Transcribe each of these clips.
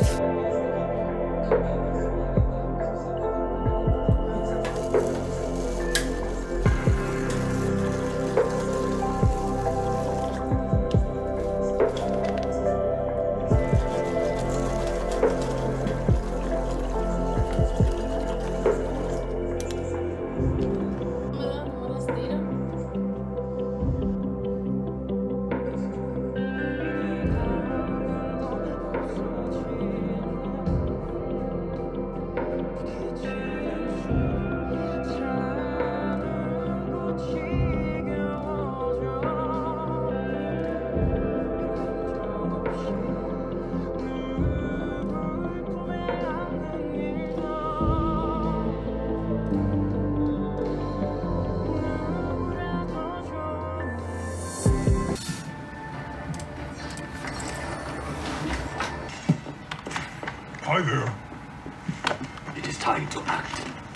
ます。Hi there. It is time to act.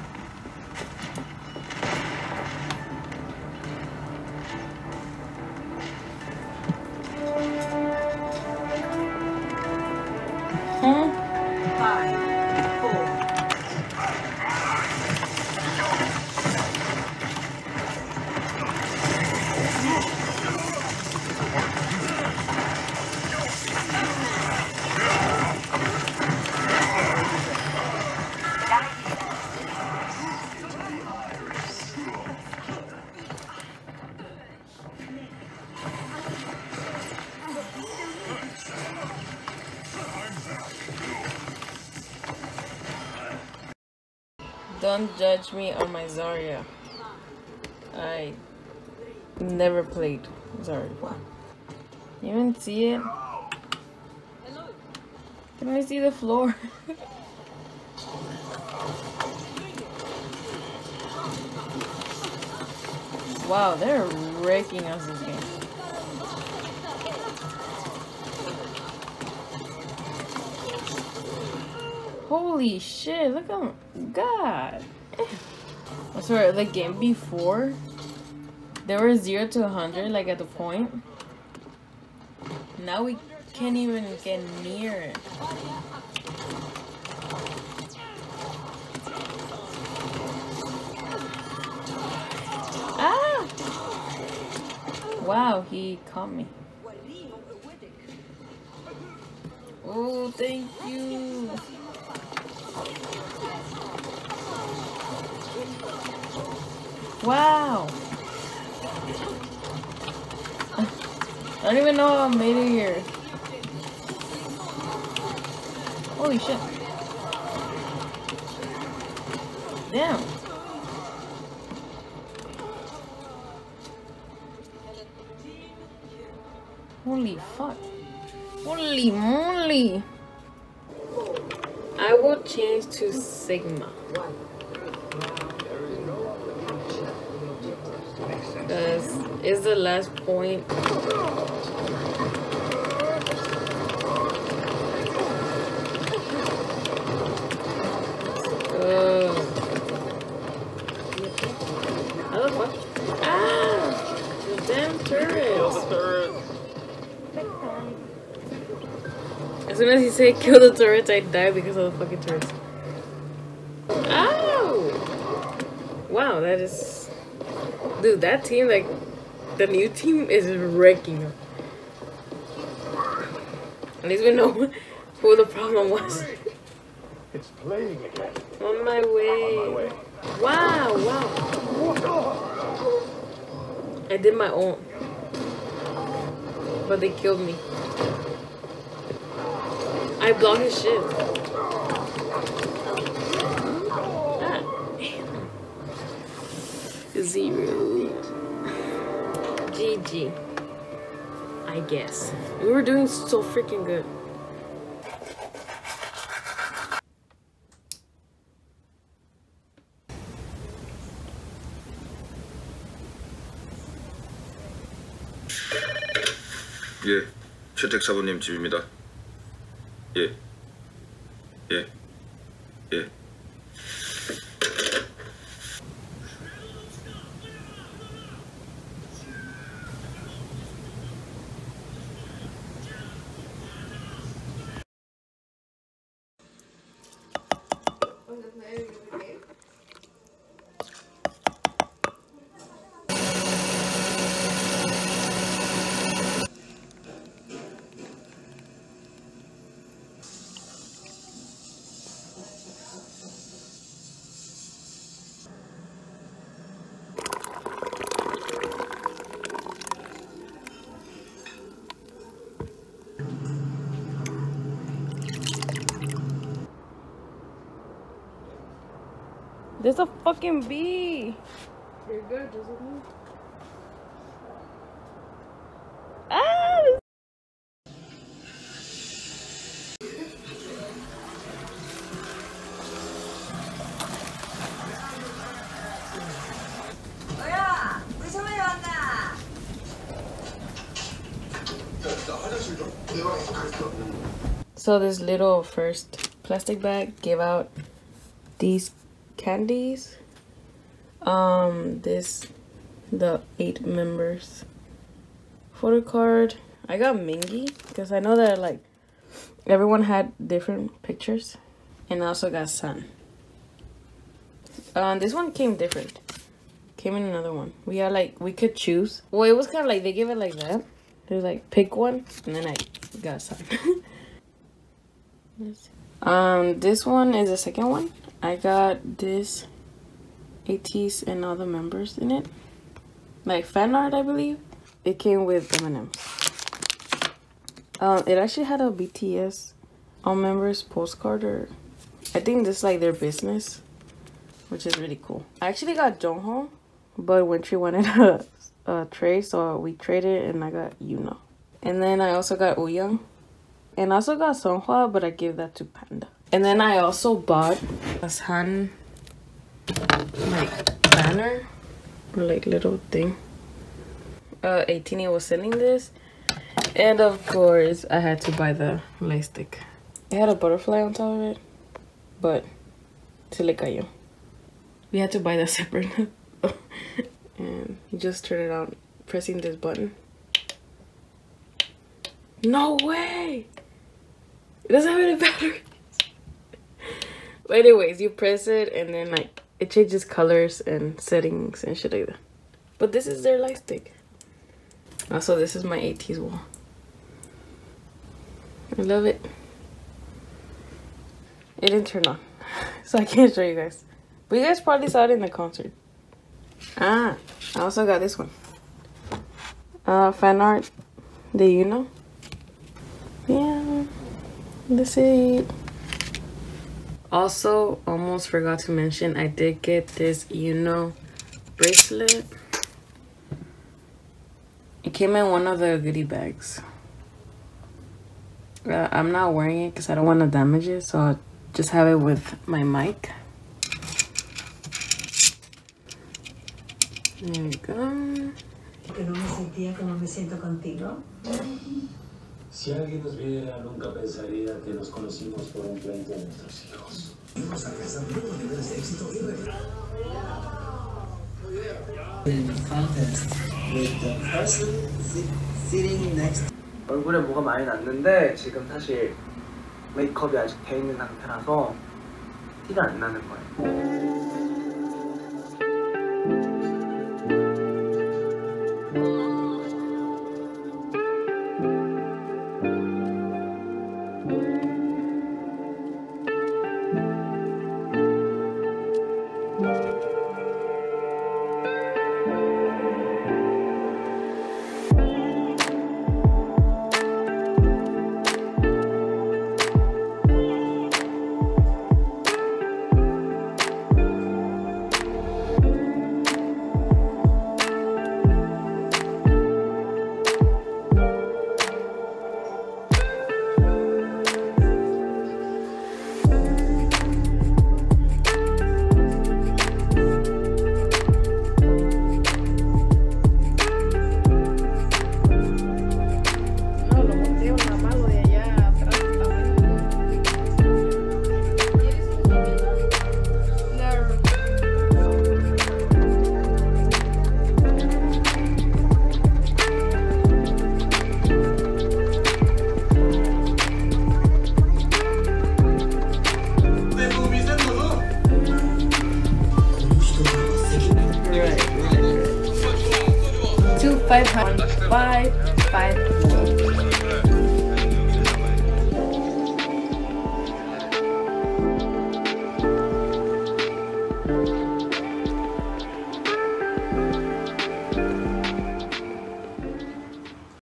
Don't judge me on my Zarya. I never played Zarya. You even see it? Can I see the floor? wow, they're wrecking us this game. Holy shit, look at God. I swear, the game before, they were 0 to 100, like at the point. Now we can't even get near it. Ah! Wow, he caught me. Oh, thank you. Wow. I don't even know how I made it here. Holy shit. Damn. Holy fuck. Holy moly. I will change to Sigma. It's the last point. Ugh. How the? Ah! The damn turrets. As soon as he said kill the turrets, I die because of the fucking turrets. Ow! Wow, that is... Dude, that team, like, the new team is wrecking them. At least we know who the problem was. It's playing again. On my way. Wow, wow. I did my own. But they killed me. I blocked his shit. Ah. zero. GG. I guess. We were doing so freaking good. 예, 최택 사부님 집입니다. that my own game. There's a fucking bee. You're good, isn't it? Ah, so this little first plastic bag gave out these candies. Um, this the eight members photo card. I got Mingi because I know that like everyone had different pictures, and I also got San. Um, this one came different. Came in another one. We had like we could choose. Well, it was kind of like they gave it like that. It was like pick one, and then I got San. Um, this one is the second one. I got this ATEEZ and all the members in it. Like fan art, I believe. It came with M&M's. Um, it actually had a BTS all members postcard or I think this is like their business, which is really cool. I actually got Jongho, but when she wanted a, a tray, so we traded and I got Yunho. And then I also got Wooyoung. And I also got Seonghwa, but I gave that to Panda. And then I also bought a Han like banner or like little thing. Uh, 18 was selling this. And of course, I had to buy the light stick. It had a butterfly on top of it, but se. We had to buy that separate. and you just turn it on pressing this button. No way! It doesn't have any batteries. But anyways, you press it and then like it changes colors and settings and shit like that. But this is their light stick. Also, this is my ATEEZ wall. I love it. It didn't turn on, so I can't show you guys. But you guys probably saw it in the concert. Ah, I also got this one. Uh, fan art. Do you know? Yeah, that's it. Also, almost forgot to mention, I did get this, you know, bracelet. It came in one of the goodie bags. Uh, I'm not wearing it because I don't want to damage it, so I'll just have it with my mic. There we go. Si alguien nos viera, nunca pensaría que nos conocimos por un pleito de nuestros hijos. 얼굴에 뭐가 많이 났는데 지금 사실 메이크업이 아직 돼 있는 상태라서 티가 안 나는 거예요. 500, 5, 5.